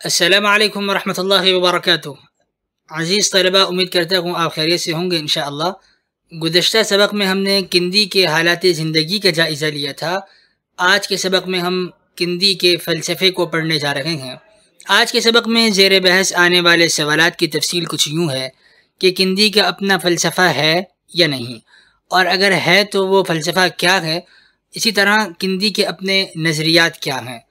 अस्सलाम वालेकुम वरहमतुल्लाहि वबरकातुह अज़ीज़ तलबा उम्मीद करता हूँ आप खैरियत से होंगे इन गुज़श्ता सबक में हमने किंदी के हालात ज़िंदगी का जायज़ा लिया था आज के सबक में हम किंदी के फ़लसफ़े को पढ़ने जा रहे हैं आज के सबक में ज़ेर बहस आने वाले सवालात की तफसील कुछ यूँ है कि किंदी का अपना फ़लसफ़ा है या नहीं और अगर है तो वो फ़लसफ़ा क्या है? इसी तरह किंदी के अपने नज़रियात क्या हैं?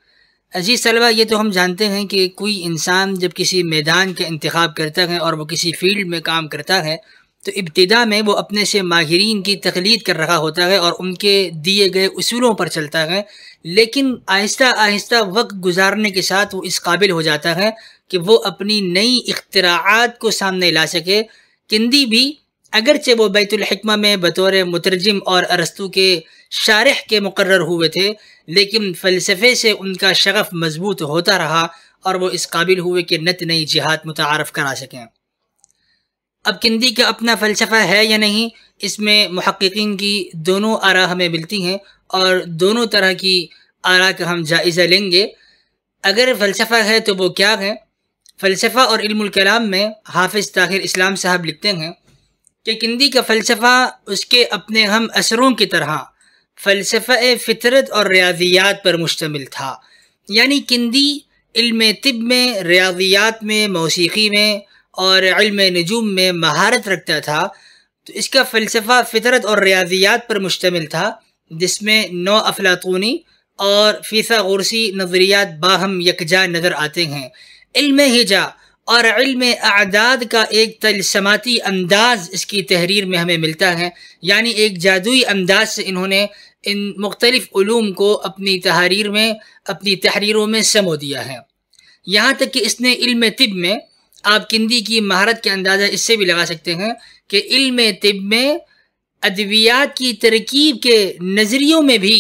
अज़ीज़ तलबा ये तो हम जानते हैं कि कोई इंसान जब किसी मैदान का इंतखब करता है और वो किसी फ़ील्ड में काम करता है तो इब्तदा में वो अपने से माहरीन की तकलीद कर रहा होता है और उनके दिए गए असूलों पर चलता है, लेकिन आहिस्ता आहिस्ता वक्त गुजारने के साथ वो इस काबिल हो जाता है कि वो अपनी नई इख्तराआत को सामने ला सके। किंदी भी अगरचे वो बैतुलहिकमा में बतौर मुतरजम और अरस्तु के शारह के मुकर्र हुए थे, लेकिन फ़लसफ़े से उनका शगफ़ मज़बूत होता रहा और वो इस काबिल हुए कि नत नई जिहाद मुतारफ़ करा सकें। अब किंदी का अपना फ़लसफ़ा है या नहीं, इसमें महक्कीन की दोनों आरा हमें मिलती हैं और दोनों तरह की आरा का हम जायज़ा लेंगे। अगर फ़लसफ़ा है तो वो क्या है? फ़लसफ़ा और इल्मुल कलाम में हाफिज़ ताहिर इस्लाम साहब लिखते हैं कि किंदी का फ़लसफ़ा उसके अपने हम असरों की तरह फ़लसफ़ा फ़ितरत और रियाजियात पर मुश्तमिल था। यानी किंदी इल्म तिब में, रियाजियात में, मौसीकी में और इल्म नजूम में महारत रखता था। तो इसका फ़लसफ़ा फ़ितरत और रियाजियात पर मुश्तमिल था, जिसमें नौ अफलातूनी और फ़ीसा गुरसी नज़रियात बाहम यकजा नज़र आते हैं। इल्म हिजा और इल्म आदाद का एक तलसमाती अंदाज इसकी तहरीर में हमें मिलता है। यानी एक जादुई अंदाज से इन्होंने इन मुख्तलिफ़ को अपनी तहरीर में, अपनी तहरीरों में समो दिया है। यहाँ तक कि इसने इल्म तिब में, आप किंदी की महारत के अंदाज़ा इससे भी लगा सकते हैं कि इल्म तिब में अद्वियात की तरकीब के नज़रियों में भी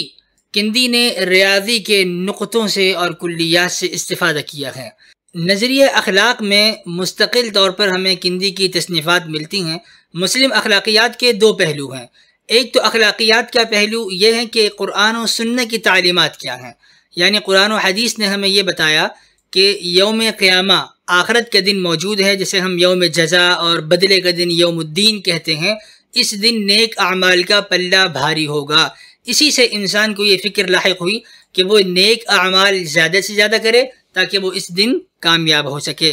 किंदी ने रियाजी के नुक़ों से और कुल्लियात से इस्तेफ़ादा किया है। नज़रिए अखलाक में मुस्तकिल तौर पर हमें किंदी की तसनीफ़ात मिलती हैं। मुस्लिम अखलाकियात के दो पहलू हैं। एक तो अखलाकियात का पहलू ये है कि कुरान और सुन्न की तालीमत क्या हैं। यानी कुरान और हदीस ने हमें ये बताया कि यौम क़यामा, आखरत के दिन मौजूद है, जिसे हम यौम जजा और बदले का दिन यौमुद्दीन कहते हैं। इस दिन नेक अमाल का पल्ला भारी होगा। इसी से इंसान को ये फ़िक्र लाक हुई कि वो नेक अमाल ज़्यादा से ज़्यादा करे ताकि वो इस दिन कामयाब हो सके।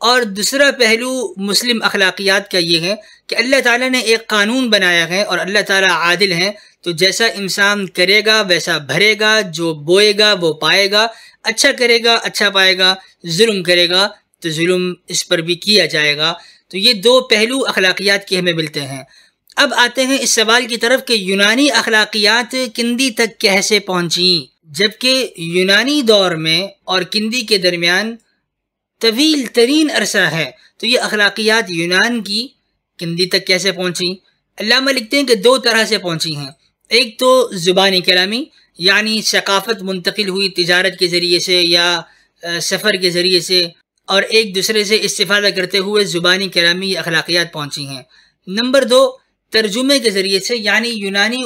और दूसरा पहलू मुस्लिम अखलाकियात का ये है कि अल्लाह ताला ने एक कानून बनाया है और अल्लाह ताला आदिल है तो जैसा इंसान करेगा, वैसा भरेगा, जो बोएगा, वो पाएगा अच्छा करेगा अच्छा पाएगा, जुल्म करेगा तो जुल्म इस पर भी किया जाएगा। तो ये दो पहलू अखलाकियात के हमें मिलते हैं। अब आते हैं इस सवाल की तरफ़ कि यूनानी अखलाकियात किंदी तक कैसे पहुँची? जबकि यूनानी दौर में और किंदी के दरमियान तवील तरीन अरसा है। तो ये अखलाकियात यूनान की किंदी तक कैसे पहुँची? अल्लामा लिखते हैं कि दो तरह से पहुँची हैं। एक तो ज़ुबानी कलामी, यानी सकाफ़त मुंतकिल हुई तजारत के ज़रिए से या सफ़र के ज़रिए से, और एक दूसरे से इस्तेफादा करते हुए ज़ुबानी कलामी अखलाकियात पहुँची हैं। नंबर दो तर्जुमे के ज़रिए से, यानी यूनानी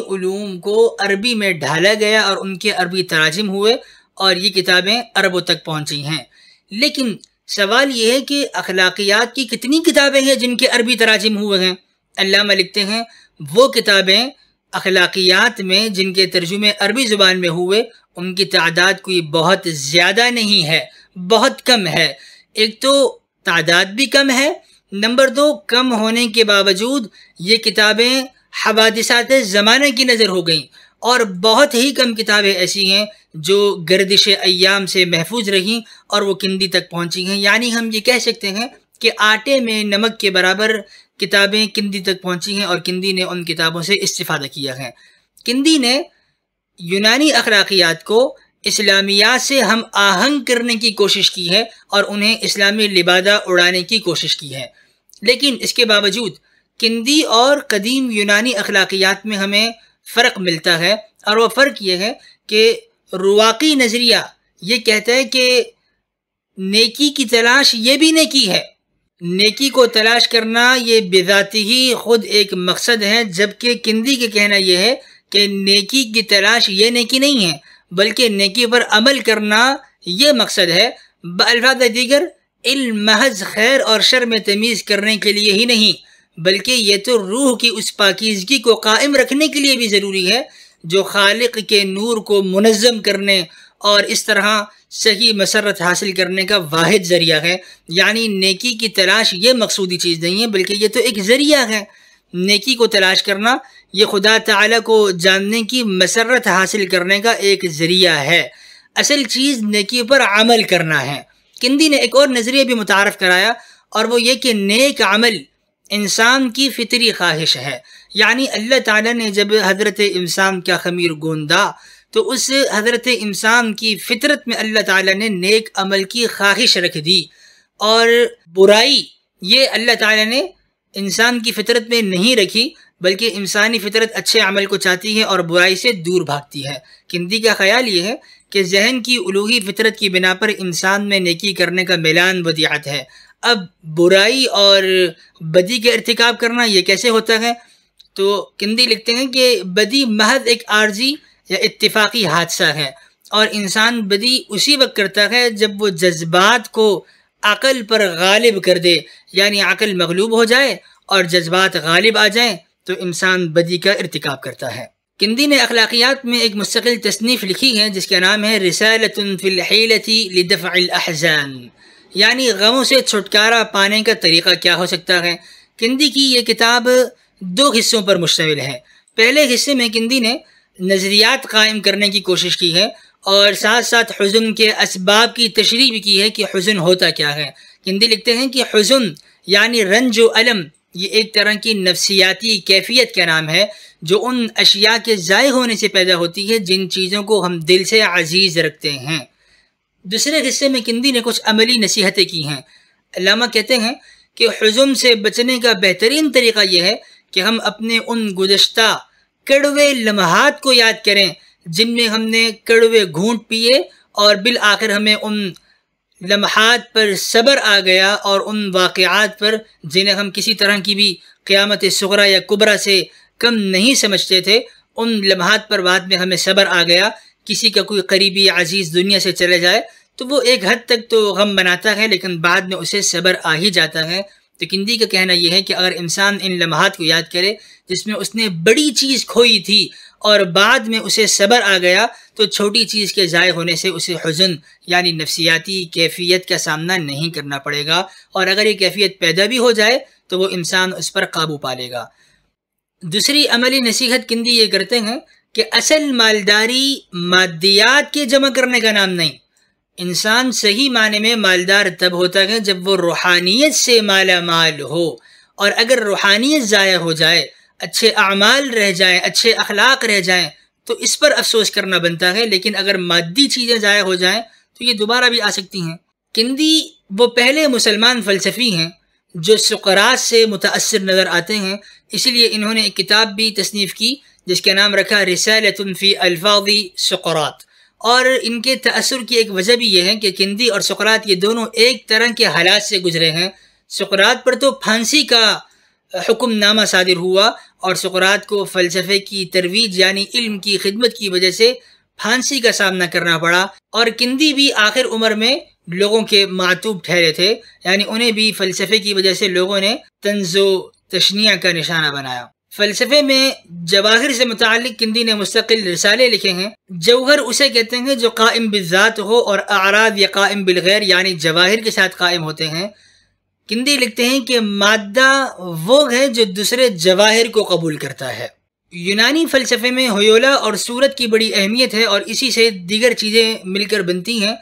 को अरबी में ढाला गया और उनके अरबी तराजिम हुए और ये किताबें अरबों तक पहुँची हैं। लेकिन सवाल ये है कि अखलाकियात की कितनी किताबें हैं जिनके अरबी तराजिम हुए हैं? अल्लाह लिखते हैं, वो किताबें अखलाकियात में जिनके तर्जुमे अरबी ज़ुबान में हुए, उनकी तादाद कोई बहुत ज़्यादा नहीं है, बहुत कम है। एक तो तादाद भी कम है नंबर दो, कम होने के बावजूद ये किताबें हवादिसात ज़माने की नज़र हो गई। और बहुत ही कम किताबें ऐसी हैं जो गर्दिश अयाम से महफूज रहीं और वो किंदी तक पहुँची हैं। यानी हम ये कह सकते हैं कि आटे में नमक के बराबर किताबें किंदी तक पहुँची हैं और किंदी ने उन किताबों से इस्तेफादा किया है। किंदी ने यूनानी अखलाकियात को इस्लामियात से हम आहंग करने की कोशिश की है और उन्हें इस्लामी लिबादा उड़ाने की कोशिश की है। लेकिन इसके बावजूद, किंदी और कदीम यूनानी अखलाकियात में हमें फ़र्क मिलता है और वह फ़र्क ये है कि रुवाकी नज़रिया ये कहता है कि नेकी की तलाश ये भी नेकी है। नेकी को तलाश करना ये बेजाती ही खुद एक मकसद है, जबकि किंदी के कहना यह है कि नेकी की तलाश ये नेकी नहीं है, बल्कि नेकी पर अमल करना ये मकसद है। बल्फाज दीगर इल्म, महज खैर और शर में तमीज़ करने के लिए ही नहीं, बल्कि ये तो रूह की उस पाकिजगी को कायम रखने के लिए भी ज़रूरी है, जो खालिक के नूर को मुनज़म करने और इस तरह सही मसरत हासिल करने का वाद ज़रिया है। यानी नेकी की तलाश ये मकसूदी चीज़ नहीं है, बल्कि ये तो एक ज़रिया है। नेकी को तलाश करना, ये खुदा ताला को जानने की मसरत हासिल करने का एक ज़रिया है। असल चीज़ नेकी पर अमल करना है। किंदी ने एक और नज़रिया भी मुतारफ़ कराया और वो ये कि नेक अमल इंसान की फितरी ख्वाहिश है। यानी अल्लाह ताला ने जब हज़रत इंसान का खमीर गोंदा तो उस हज़रत इंसान की फितरत में अल्लाह ताला ने नेक अमल की ख्वाहिश रख दी और बुराई ये अल्लाह ताला ने इंसान की फितरत में नहीं रखी, बल्कि इंसानी फितरत अच्छे अमल को चाहती है और बुराई से दूर भागती है। किंदी का ख्याल ये है कि जहन की उलूही फितरत की बिना पर इंसान में नेकी करने का मिलान बदियात है। अब बुराई और बदी का इरतकब करना ये कैसे होता है? तो किंदी लिखते हैं कि बदी महज एक आर्जी या इत्तेफाकी हादसा है और इंसान बदी उसी वक्त करता है जब वो जज्बात को अकल पर गालिब कर दे, यानी अकल मगलूब हो जाए और जज्बात गालिब आ जाए तो इंसान बदी का इरतकब करता है। किंदी ने अखलाकियात में एक मुस्तकिल तसनीफ़ लिखी है, जिसका नाम है रिसालतफ़िलती लिदफ़ान यानी गमों से छुटकारा पाने का तरीक़ा क्या हो सकता है? किंदी की ये किताब दो हिस्सों पर मुश्तमिल है। पहले हिस्से में किंदी ने नज़रियात कायम करने की कोशिश की है, और साथ साथ हज़न के इसबाब की तशरी भी की है कि हज़न होता क्या है। किंदी लिखते हैं कि हज़न, यानी रंज अलम ये एक तरह की नफसियाती कैफियत का नाम है, जो उन अशिया के ज़ाय होने से पैदा होती है, जिन चीज़ों को हम दिल से अज़ीज़ रखते हैं। दूसरे हिस्से में किंदी ने कुछ अमली नसीहतें की हैं। अलामा कहते हैं कि हज़ुम से बचने का बेहतरीन तरीक़ा यह है कि हम अपने उन गुज्त कड़वे लम्हात को याद करें, जिनमें हमने कड़वे घूंट पिए और बिल आखिर हमें उन लम्हात पर सब्र आ गया और उन वाक़ात पर, जिन्हें हम किसी तरह की भी क़्यामत सगरा या कुबरा से कम नहीं समझते थे, उन लम्हात पर बाद में हमें सब्र आ गया। किसी का कोई करीबी अज़ीज़ दुनिया से चले जाए तो वो एक हद तक तो गम बनाता है, लेकिन बाद में उसे सब्र आ ही जाता है। तो किंदी का कहना यह है कि अगर इंसान इन लम्हात को याद करे, जिसमें उसने बड़ी चीज़ खोई थी और बाद में उसे सब्र आ गया तो छोटी चीज़ के ज़ाय होने से उसे हजन, यानी नफसियाती कैफियत का सामना नहीं करना पड़ेगा। और अगर ये कैफियत पैदा भी हो जाए तो वो इंसान उस पर काबू पा लेगा। दूसरी अमली नसीहत किंदी ये करते हैं कि असल मालदारी मादियात के जमा करने का नाम नहीं। इंसान सही माने में मालदार तब होता है जब वो रूहानियत से माला माल हो। और अगर रूहानियत ज़ाया हो जाए अच्छे अमाल रह जाएँ, अच्छे अखलाक रह जाएँ तो इस पर अफसोस करना बनता है। लेकिन अगर मादी चीज़ें ज़ाया हो जाएँ तो ये दोबारा भी आ सकती हैं। किंदी वो पहले मुसलमान फ़लसफ़ी हैं, जो सुकरात से मुतासर नज़र आते हैं। इसलिए इन्होंने एक किताब भी तसनीफ़ की, जिसका नाम रखा रिसालतफ़ी अल्फाजी सुकरात। और इनके तसर की एक वजह भी यह है कि किंदी और सुकरात ये दोनों एक तरह के हालात से गुजरे हैं। सुकरात पर तो फांसी का हुक्मनामा सादिर हुआ और सुकरात को फ़लसफ़े की तरवीज, यानी इल्म की खिदमत की वजह से फांसी का सामना करना पड़ा और किंदी भी आखिर उम्र में लोगों के मातूब ठहरे थे, यानी उन्हें भी फ़लसफ़े की वजह से लोगों ने तंजो तशनिया का निशाना बनाया। फ़लसफ़े में जवाहिर से मुतल किंदी ने मुस्तकिल रिसाले लिखे हैं, जौहर उसे कहते हैं जो कायम बिज़ात हो और आराद या कायम बिलगैर, यानी जवाहिर के साथ कायम होते हैं किंदी लिखते हैं कि मादा वो है जो दूसरे जवाहिर को कबूल करता है। यूनानी फ़लसफ़े में हयोला और सूरत की बड़ी अहमियत है और इसी से दीगर चीज़ें मिलकर बनती हैं।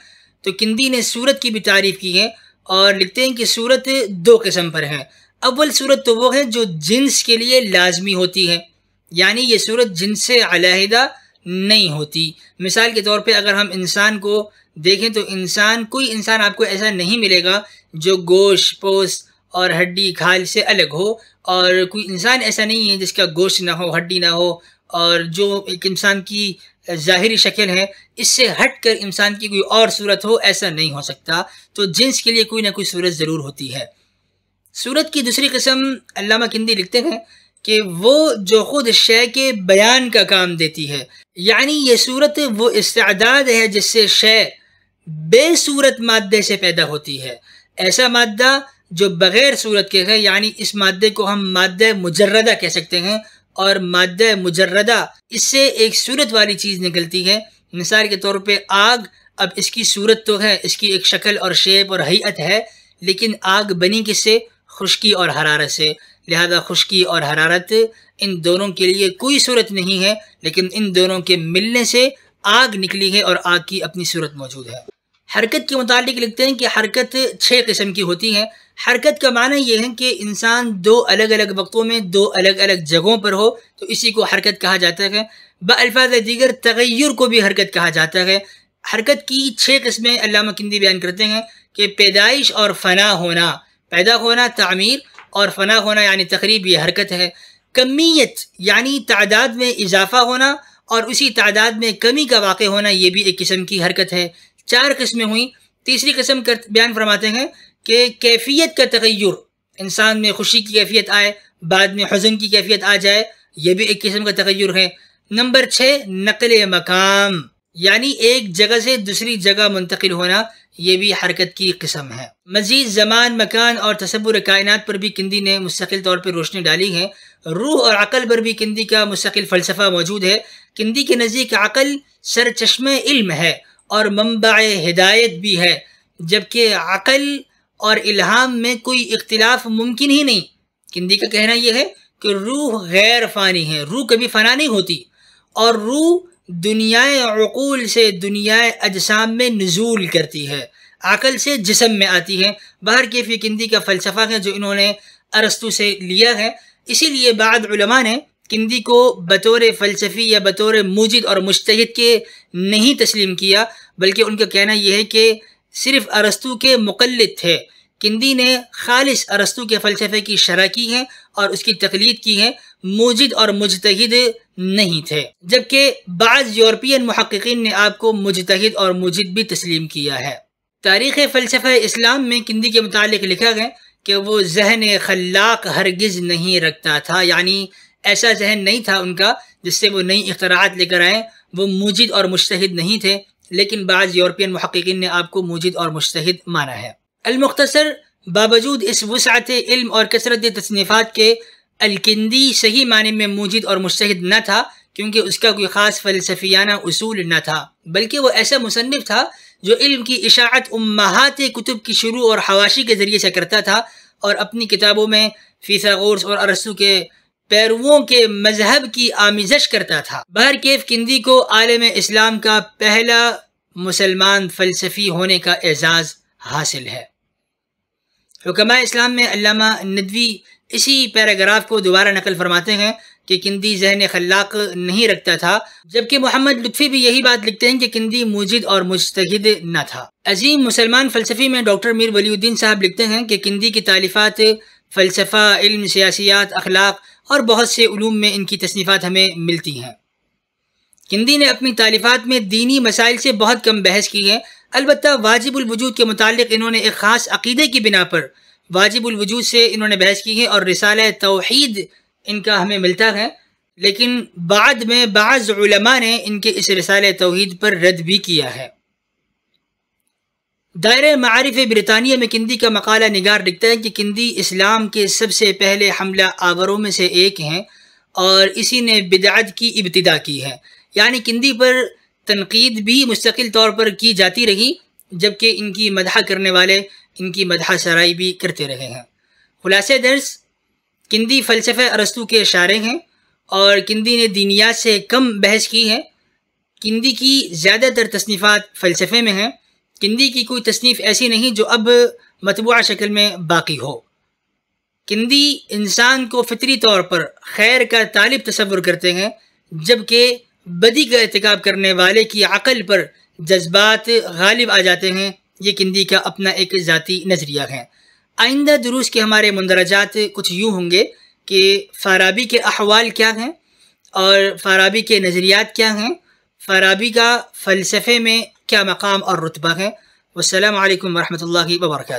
तो किंदी ने सूरत की भी तारीफ़ की है और लिखते हैं कि सूरत दो किस्म पर है। अव्वल सूरत तो वो है जो जिन्स के लिए लाजमी होती है। यानी ये सूरत जिनसे अलहदा नहीं होती। मिसाल के तौर पे अगर हम इंसान को देखें तो इंसान, कोई इंसान आपको ऐसा नहीं मिलेगा जो गोश पोस्त और हड्डी खाल से अलग हो। और कोई इंसान ऐसा नहीं है जिसका गोश्त ना हो, हड्डी ना हो। और जो एक इंसान की ज़ाहरी शक्ल है, इससे हट कर इंसान की कोई और सूरत हो, ऐसा नहीं हो सकता। तो जिन्स के लिए कोई ना कोई सूरत ज़रूर होती है। सूरत की दूसरी किस्म अल्लामा किंदी लिखते हैं कि वो जो खुद शय के बयान का काम देती है। यानी ये सूरत वो इस्तादाद है जिससे शय बेसूरत मादे से पैदा होती है। ऐसा मादा जो बग़ैर सूरत के है, यानी इस मादे को हम मादा मुजर्रदा कह सकते हैं, और मादा मुजर्रदा, इससे एक सूरत वाली चीज़ निकलती है। मिसाल के तौर पे आग, अब इसकी सूरत तो है, इसकी एक शक्ल और शेप और हैत है, लेकिन आग बनी किससे? खुश्की और हरारत से। लिहाजा खुश्की और हरारत इन दोनों के लिए कोई सूरत नहीं है, लेकिन इन दोनों के मिलने से आग निकली है और आग की अपनी सूरत मौजूद है। हरकत के मुतालिक लिखते हैं कि हरकत छः किस्म की होती है। हरकत का माना यह है कि इंसान दो अलग अलग वक्तों में, दो अलग अलग जगहों पर हो तो इसी को हरकत कहा जाता है। बल्फाज दीगर तगैर को भी हरकत कहा जाता है। हरकत की छः किस्में अल्लाह किंदी बयान करते हैं कि पैदाइश और फना होना, पैदा होना तमीर और फना होना यानी तकरीब ये हरकत है। कमीत यानी तादाद में इजाफा होना और उसी तादाद में कमी का वाक़ होना ये भी एक किस्म की हरकत है। चार किस्में हुई। तीसरी किस्म कर, बयान फरमाते हैं कि कैफियत का तगैर इंसान में खुशी की कैफियत आए, बाद में हजन की कैफियत आ जाए यह भी एक किस्म का तगैर है। नंबर छः, नकल मकाम, यानी एक जगह से दूसरी जगह मुंतकिल होना, ये भी हरकत की किस्म है। मजीद जमान, मकान और तस्वुर कायनात पर भी किंदी ने मुस्तकिल तौर पर रोशनी डाली है। रूह और अकल पर भी किंदी का मुस्तकिल फ़लसफ़ा मौजूद है। किंदी के नज़दीक अकल सर चश्मे इल्म है और मंबा हिदायत भी है, जबकि अकल और इल्हाम में कोई इख्तिलाफ मुमकिन ही नहीं। किंदी का कहना यह है कि रूह गैर फ़ानी है, रूह कभी फ़ना नहीं होती और रूह दुनियाए अकूल से दुनियाए अजसाम में नजूल करती है अकल से जिसम में आती है। बाहर के फ़िकंदी का फ़लसफ़ा है जो इन्होंने अरस्तु से लिया है। इसीलिए बाद ने किंदी को बतौर फ़लसफ़ी या बतौर मुजिद और मुश्तद के नहीं तस्लीम किया, बल्कि उनका कहना यह है कि सिर्फ़ अरस्तु के मुकलद थे। किंदी ने खालिस अरस्तु के फ़लसफ़े की शरह की है और उसकी तकलीद की है, मुजिद और मुजतहिद नहीं थे। जबकि बाज़ यूरोपियन महक्कीन ने आपको मुजतहिद और मुजिद भी तस्लीम किया है। तारीख़ फ़लसफ़ा इस्लाम में किंदी के मुतालिक लिखा गया कि वो जहन खल्लाक हरगिज़ नहीं रखता था, यानी ऐसा जहन नहीं था उनका, जिससे वो नई अख्तरात लेकर आए। वो मुजिद और मुश्तहिद नहीं थे, लेकिन बाज़ यूरोपियन महक्कीन ने आपको मुजिद और मुश्तहिद माना है। अलमुख्तसर बावजूद इस वसात इल्म और कसरत तसनीफ़ात के, अलकिंदी सही माने में मुजिद और मुश्तहिद न था, क्योंकि उसका कोई ख़ास फ़लसफियाना उसूल न था। बल्कि वो ऐसा मुसनफ़ था, जो इल्म की इशात उम्माहात कुतुब की शुरू और हवाशी के ज़रिए से करता था, और अपनी किताबों में फ़ीसागोर्स और अरसू के पैरुओं के मज़हब की आमिजश करता था। बहर केफ किंदी को आलम इस्लाम का पहला मुसलमान फ़लसफ़ी होने का एजाज़ हासिल है। हुक्मा इस्लाम में अल्लामा नदवी इसी पैराग्राफ को दोबारा नकल फरमाते हैं कि किंदी जहन खल्लाक नहीं रखता था, जबकि मोहम्मद लुत्फ़ी भी यही बात लिखते हैं कि किंदी मुजिद और मुस्तद न था। अजीम मुसलमान फ़लसफ़ी में डॉक्टर मीर वलीउद्दीन साहब लिखते हैं कि किंदी की तालीफ़ात, फ़लसफ़ा, इल्म, सियासियात, अखलाक और बहुत से ूम में इनकी तसनीफ़ात हमें मिलती हैं। किंदी ने अपनी तालीफ़ात में दीनी मसाइल से बहुत कम बहस की है। अलबत् वाजिबुलवजूद के मुतालिक इन्होंने एक ख़ास अकीदे की बिना पर वाजिबुलवजूद से इन्होंने बहस की है और रिसाल तोहद इनका हमें मिलता है। लेकिन बाद में बाज़ा ने इनके इस रिसाल तोहद पर रद्द भी किया है। दायरे मारफ बरतानिया में किंदी का मकाला निगार लिखता है कि किंदी इस्लाम के सबसे पहले हमला आवरों में से एक हैं और इसी ने बिदात की इब्तदा की है। यानी किंदी पर तनकीद भी मुस्तकिल तौर पर की जाती रही, जबकि इनकी मदह करने वाले, इनकी मदह सराई भी करते रहे हैं। खुलास दर्ज, किंदी फ़लसफ़े अरस्तु के इशारे हैं और किंदी ने दीनियात से कम बहस की है। किंदी की ज़्यादातर तसनीफ़ात फ़लसफ़े में हैं। किंदी की कोई तसनीफ़ ऐसी नहीं जो अब मतबूआ शक्ल में बाकी हो। किंदी इंसान को फितरी तौर पर खैर का तालिब तस्वुर करते हैं, जबकि बदी का एहतिकाब करने वाले की अकल पर जज्बात गालिब आ जाते हैं, ये किंदी का अपना एक ज़ाती नज़रिया है। आइंदा दुरुस के हमारे मंदरजात कुछ यूँ होंगे कि फाराबी के अहवाल क्या हैं और फाराबी के नज़रियात क्या हैं फाराबी का फ़लसफ़े में क्या मकाम और रुतबा है वसलम वरहमल वर्का